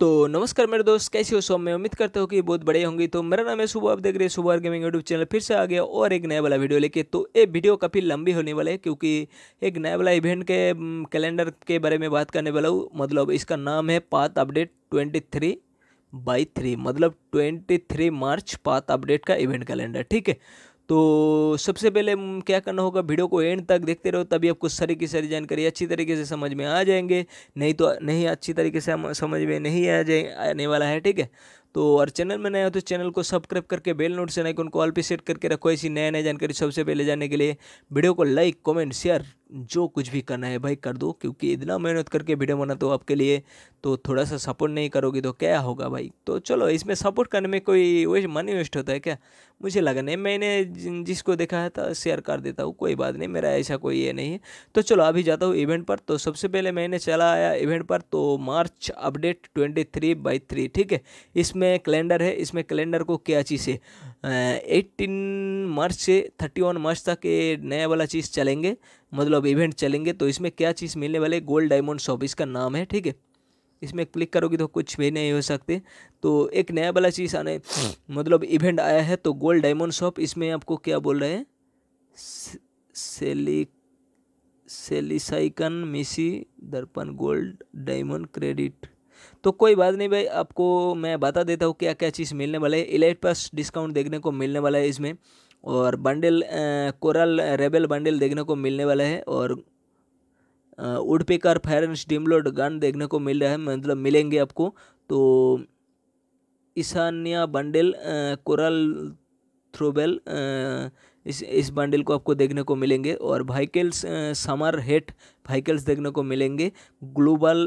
तो नमस्कार मेरे दोस्त, कैसे हो सब? मैं उम्मीद करता हूँ कि बहुत बड़े होंगे। तो मेरा नाम है सुबह आप देख रहे हैं सुबह गेमिंग यूट्यूब चैनल। फिर से आ गया और एक नया वाला वीडियो लेके। तो ये वीडियो काफ़ी लंबी होने वाला है, क्योंकि एक नया वाला इवेंट के कैलेंडर के बारे में बात करने वाला हूँ। मतलब इसका नाम है path update twenty three by three मतलब twenty three March path update का इवेंट कैलेंडर ठीक है? तो सबसे पहले क्या करना होगा? वीडियो को एंड तक देखते रहो, तभी आपको सारी की सारी जानकारी अच्छी तरीके से समझ में आ जाएँगे। नहीं तो नहीं अच्छी तरीके से समझ में नहीं आ जाए, आने वाला है, ठीक है? तो और चैनल में नया हो तो चैनल को सब्सक्राइब करके बेल नोट नोटिफिकेशन आइकन को ऑल पे सेट करके रखो। ऐसी नया नया जानकारी सबसे पहले जानने के लिए वीडियो को लाइक, कमेंट, शेयर, जो कुछ भी करना है भाई कर दो, क्योंकि इतना मेहनत करके वीडियो बनाता हूँ आपके लिए तो थोड़ा सा सपोर्ट नहीं करोगे तो क्या होगा भाई? तो चलो, इसमें सपोर्ट करने में कोई वेस्ट मनी वेस्ट होता है क्या? मुझे लगा नहीं, मैंने जिसको देखा है तो शेयर कर देता हूँ, कोई बात नहीं, मेरा ऐसा कोई ये नहीं है। तो चलो, अभी जाता हूँ इवेंट पर तो सबसे पहले मैंने चला आया इवेंट पर तो March update twenty three by three ठीक है? इसमें कैलेंडर है, इसमें कैलेंडर को क्या चीज़ है? एट्टीन मार्च से थर्टी वन मार्च तक ये नया वाला चीज़ चलेंगे मतलब इवेंट चलेंगे तो इसमें क्या चीज़ मिलने वाले गोल्ड डायमंड शॉप इसका नाम है, ठीक है? इसमें क्लिक करोगे तो कुछ भी नहीं हो सकते। तो एक नया वाला चीज़ आने मतलब इवेंट आया है तो गोल्ड डायमंड शॉप इसमें आपको क्या बोल रहे हैं? सेली सेलिसाइकन मिसी दर्पण गोल्ड डायमंड क्रेडिट तो कोई बात नहीं भाई, आपको मैं बता देता हूँ क्या क्या चीज़ मिलने वाला है। इलाइट पास डिस्काउंट देखने को मिलने वाला है इसमें और बंडल कोरल रेबल बंडल देखने को मिलने वाला है और woodpecker fire and steamload gun देखने को मिल रहा है मतलब मिलेंगे आपको। तो ईशान्या बंडल कोरल थ्रोबेल इस इस बंडल को आपको देखने को मिलेंगे और व्हीकल्स समर हेट व्हीकल्स देखने को मिलेंगे। ग्लोबल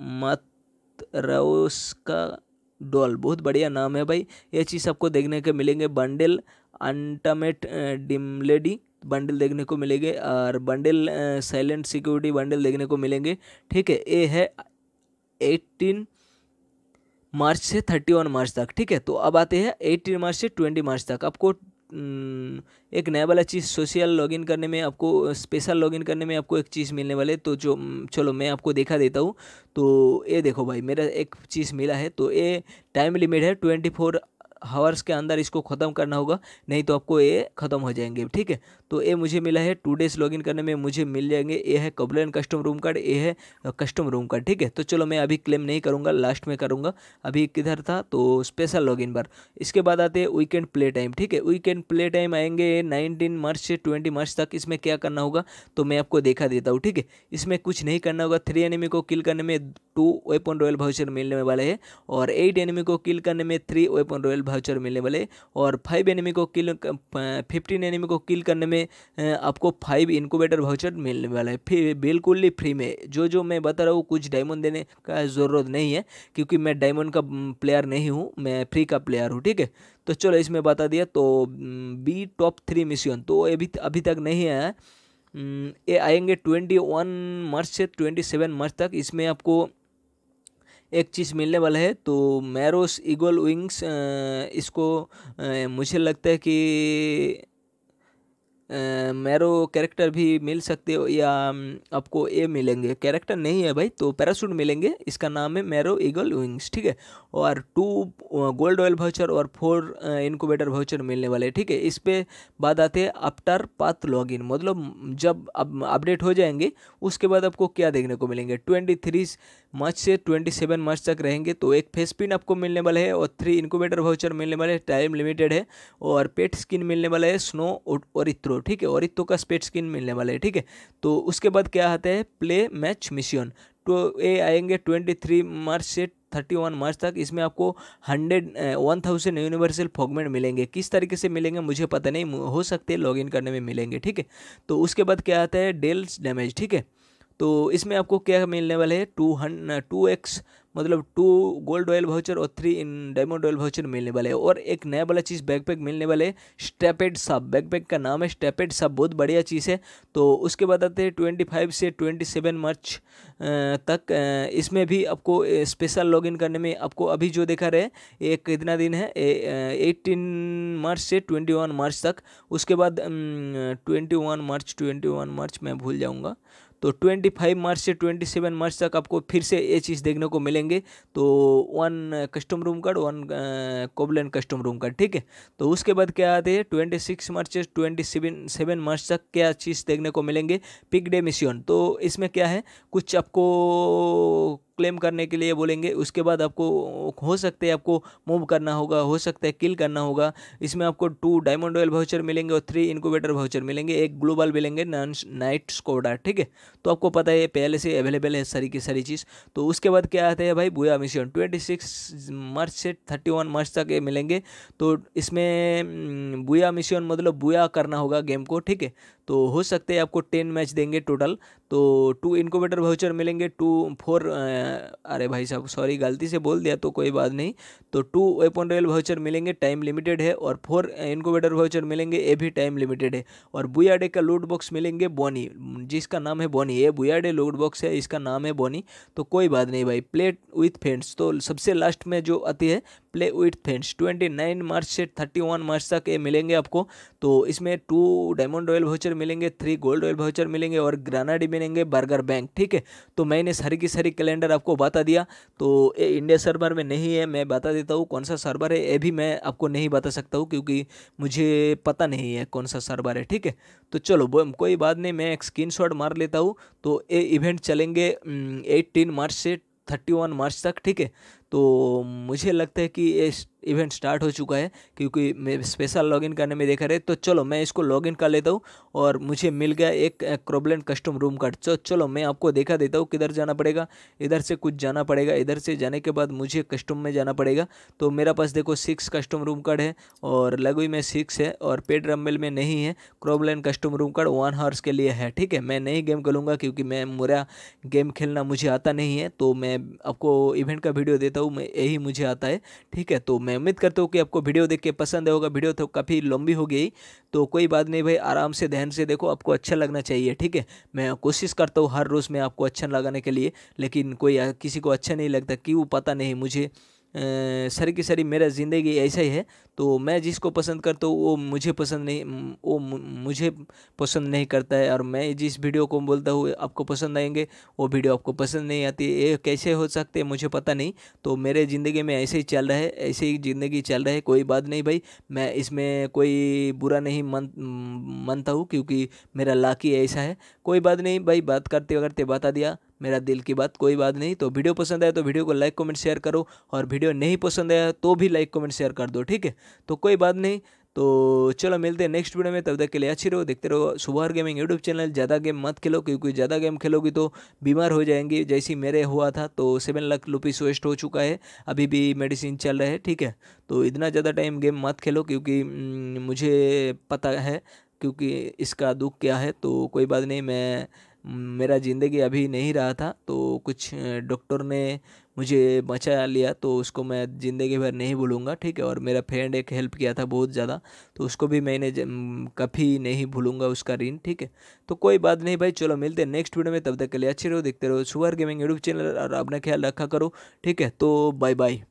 मत का डॉल। बहुत बढ़िया नाम है भाई। ये चीज़ आपको देखने को मिलेंगे। बंडल अंटमेट डिमलेडी बंडल देखने को मिलेंगे और बंडल साइलेंट सिक्योरिटी बंडल देखने को मिलेंगे। ठीक है, ये है एटीन मार्च से थर्टी वन मार्च तक। ठीक है तो अब आते हैं एटीन मार्च से ट्वेंटी मार्च तक। आपको एक नया वाला चीज़ सोशल लॉगिन करने में आपको स्पेशल लॉगिन करने में आपको एक चीज़ मिलने वाले तो जो, चलो मैं आपको देखा देता हूँ। तो ये देखो भाई, मेरा एक चीज़ मिला है। तो ये टाइम लिमिट है ट्वेंटी फोर हावर्स के अंदर इसको ख़त्म करना होगा, नहीं तो आपको ये ख़त्म हो जाएँगे, ठीक है? तो ये मुझे मिला है टू डेज़ लॉगिन करने में, मुझे मिल जाएँगे। ये है कबलन कस्टम रूम कार्ड ये है कस्टम रूम कार्ड ठीक है? तो चलो मैं अभी क्लेम नहीं करूँगा लास्ट में करूँगा। अभी किधर था? तो स्पेशल लॉगिन पर। इसके बाद आते हैं वीकेंड प्ले टाइम ठीक है? वीकेंड प्ले टाइम आएँगे नाइनटीन मार्च से ट्वेंटी मार्च तक, इसमें क्या करना होगा? तो मैं आपको देखा देता हूँ, ठीक है? इसमें कुछ नहीं करना होगा। थ्री एनिमी को किल करने में टू वेपन रॉयल भाउचर मिलने वाले हैं और एट एनिमी को किल करने में थ्री वेपन रॉयल भाउचर मिलने वाले और फाइव एनिमी को किल फिफ्टीन एनिमी को किल करने में आपको फाइव इनक्यूबेटर भाउचर मिलने वाला है। फिर बिल्कुल ही फ्री में। जो जो मैं बता रहा हूँ, कुछ डायमंड देने का ज़रूरत नहीं है, क्योंकि मैं डायमंड का प्लेयर नहीं हूँ, मैं फ्री का प्लेयर हूँ, ठीक है? तो चलो, इसमें बता दिया तो बी टॉप थ्री मिशन तो अभी अभी तक नहीं आया। ये आएँगे ट्वेंटी वन मार्च से ट्वेंटी सेवन मार्च तक। इसमें आपको एक चीज़ मिलने वाला है तो मैरोस ईगल विंग्स इसको मुझे लगता है कि मेरो कैरेक्टर भी मिल सकते हो या आपको ये मिलेंगे। कैरेक्टर नहीं है भाई तो पैरासूट मिलेंगे। इसका नाम है मैरो ईगल विंग्स, ठीक है? और टू गोल्ड ऑयल भाउचर और फोर इनक्यूबेटर भाउचर मिलने वाले ठीक है? इस पर बात आते हैं आफ्टर पाथ लॉगिन। मतलब जब अब अपडेट हो जाएँगे, उसके बाद आपको क्या देखने को मिलेंगे? ट्वेंटी थ्री मार्च से ट्वेंटी सेवन मार्च तक रहेंगे तो एक फेस पिन आपको मिलने वाला है और थ्री इनक्यूबेटर वाउचर मिलने वाले है टाइम लिमिटेड है, और पेट स्किन मिलने वाला है स्नो और इत्रो, ठीक है? और इत्रो का स्पेट स्किन मिलने वाला है, ठीक है? तो उसके बाद क्या आता है? प्ले मैच मिशन तो ये आएँगे ट्वेंटी थ्री मार्च से थर्टी वन मार्च तक, इसमें आपको hundred one thousand universal fragment मिलेंगे। किस तरीके से मिलेंगे, मुझे पता नहीं हो सकते लॉगिन करने में मिलेंगे, ठीक है? तो उसके बाद क्या आता है? डेल्स डैमेज ठीक है? तो इसमें आपको क्या मिलने वाले हैं? टू हंड टू एक्स मतलब टू गोल्ड ऑयल वाउचर और three in diamond oil voucher मिलने वाले हैं। और एक नया वाला चीज़ बैकपैक मिलने वाले है स्टेपेड सब बैकपैक का नाम है स्टेपेड सब बहुत बढ़िया चीज़ है। तो उसके बाद आते हैं ट्वेंटी फाइव से ट्वेंटी सेवन मार्च तक इसमें भी आपको स्पेशल लॉगिन करने में आपको अभी जो देखा रहे एक कितना दिन है? एटीन मार्च से ट्वेंटी वन मार्च तक। उसके बाद twenty one March twenty one March मैं भूल जाऊँगा। तो ट्वेंटी फाइव मार्च से ट्वेंटी सेवन मार्च तक आपको फिर से ये चीज़ देखने को मिलेंगे। तो one custom room card one कोबलैंड custom room card ठीक है? तो उसके बाद क्या आते हैं? ट्वेंटी सिक्स मार्च से ट्वेंटी सेवन सेवन मार्च तक क्या चीज़ देखने को मिलेंगे? पिक डे मिशन तो इसमें क्या है? कुछ आपको क्लेम करने के लिए बोलेंगे, उसके बाद आपको, हो सकते हैं आपको मूव करना होगा, हो सकता है किल करना होगा। इसमें आपको टू डायमंड ऑयल वाउचर मिलेंगे और थ्री इनक्यूबेटर वाउचर मिलेंगे, एक ग्लोबल मिलेंगे नाइट स्कोडा ठीक है? तो आपको पता है पहले से अवेलेबल है सारी की सारी चीज़। तो उसके बाद क्या आते हैं भाई बुआ मिशन ट्वेंटी सिक्स मार्च से थर्टी वन मार्च तक ये मिलेंगे। तो इसमें बुआ मिशन मतलब बुया करना होगा गेम को, ठीक है? तो हो सकते हैं आपको टेन मैच देंगे टोटल। तो टू इनकोवेटर वाउचर मिलेंगे टू फोर अरे भाई साहब सॉरी गलती से बोल दिया तो कोई बात नहीं। तो टू वेपन रेल वाउचर मिलेंगे टाइम लिमिटेड है, और फोर इनकोवेटर वाउचर मिलेंगे, ये भी टाइम लिमिटेड है। और बुयाडे का लूट बॉक्स मिलेंगे बोनी जिसका नाम है बोनी ये बुयाडे लूट बॉक्स है, इसका नाम है बोनी तो कोई बात नहीं भाई प्लेट विथ फ्रेंड्स तो सबसे लास्ट में जो आती है play with friends twenty nine March से थर्टी वन मार्च तक ये मिलेंगे आपको। तो इसमें टू डायमंड रॉयल वाउचर मिलेंगे थ्री गोल्ड ऑयल वाउचर मिलेंगे और ग्रानाडी मिलेंगे बर्गर बैंक ठीक है? तो मैंने सारी की सारी कैलेंडर आपको बता दिया। तो ये इंडिया सर्वर में नहीं है, मैं बता देता हूँ कौन सा सर्वर है, ये भी मैं आपको नहीं बता सकता हूँ क्योंकि मुझे पता नहीं है कौन सा सर्वर है, ठीक है? तो चलो कोई बात नहीं, मैं एक स्क्रीन मार लेता हूँ। तो ये इवेंट चलेंगे एट्टीन मार्च से थर्टी वन मार्च तक, ठीक है? तो मुझे लगता है कि ये इवेंट स्टार्ट हो चुका है, क्योंकि मैं स्पेशल लॉगिन करने में देखा रहे तो चलो मैं इसको लॉगिन कर लेता हूँ और मुझे मिल गया एक क्रोबलेंट कस्टम रूम कार्ड तो चलो मैं आपको देखा देता हूँ किधर जाना पड़ेगा, इधर से कुछ जाना पड़ेगा, इधर से जाने के बाद मुझे कस्टम में जाना पड़ेगा। तो मेरा पास देखो सिक्स कस्टम रूम कार्ड है और लगुई में सिक्स है और पेड रम्बल में नहीं है। क्रोबलेंट custom room card one hours के लिए है, ठीक है? मैं नहीं गेम खेलूँगा क्योंकि मैं मेरा गेम खेलना मुझे आता नहीं है तो मैं आपको इवेंट का वीडियो देता हूँ मैं, यही मुझे आता है। ठीक है तो मैं उम्मीद करता हूँ कि आपको वीडियो देख के पसंद होगा। वीडियो तो काफ़ी लंबी हो गई तो कोई बात नहीं भाई, आराम से ध्यान से देखो, आपको अच्छा लगना चाहिए। ठीक है, मैं कोशिश करता हूँ हर रोज़ में आपको अच्छा लगाने के लिए, लेकिन कोई किसी को अच्छा नहीं लगता, क्यों पता नहीं मुझे। सारी की सारी मेरा ज़िंदगी ऐसा ही है। तो मैं जिसको पसंद करता हूँ, वो मुझे पसंद नहीं, वो मुझे पसंद नहीं करता है। और मैं जिस वीडियो को बोलता हूँ, आपको पसंद आएँगे, वो वीडियो आपको पसंद नहीं आती। ये कैसे हो सकते मुझे पता नहीं। तो मेरे ज़िंदगी में ऐसे ही चल रहा है, ऐसे ही ज़िंदगी चल रहा है, कोई बात नहीं भाई। मैं इसमें कोई बुरा नहीं मन, मानता हूँ, क्योंकि मेरा लाकी ऐसा है। कोई बात नहीं भाई, बात करते करते बता दिया। मेरा दिल की बात कोई बात नहीं। तो वीडियो पसंद आया तो वीडियो को लाइक, कमेंट, शेयर करो। और वीडियो नहीं पसंद आया तो भी लाइक, कमेंट, शेयर कर दो, ठीक है? तो कोई बात नहीं। तो चलो मिलते हैं नेक्स्ट वीडियो में। तब तक के लिए अच्छी रहो, देखते रहो। सुबह गेमिंग यूट्यूब चैनल। ज़्यादा गेम मत खेलो, क्योंकि ज़्यादा गेम खेलोगी तो बीमार हो जाएँगी। जैसी मेरे हुआ था तो सेवन लाख रुपीस वेस्ट हो चुका है। अभी भी मेडिसिन चल रहा है, ठीक है? तो इतना ज़्यादा टाइम गेम मत खेलो, क्योंकि मुझे पता है, क्योंकि इसका दुख क्या है तो कोई बात नहीं। मैं मेरा ज़िंदगी अभी नहीं रहा था तो कुछ डॉक्टर ने मुझे बचा लिया तो उसको मैं ज़िंदगी भर नहीं भूलूँगा, ठीक है? और मेरा फ्रेंड एक हेल्प किया था बहुत ज़्यादा तो उसको भी मैंने कभी नहीं भूलूँगा उसका ऋण, ठीक है? तो कोई बात नहीं भाई, चलो मिलते हैं नेक्स्ट वीडियो में, तब तक के लिए अच्छे रहो, देखते रहो सुअर गेमिंग यूट्यूब चैनल और अपना ख्याल रखा करो, ठीक है? तो बाय बाय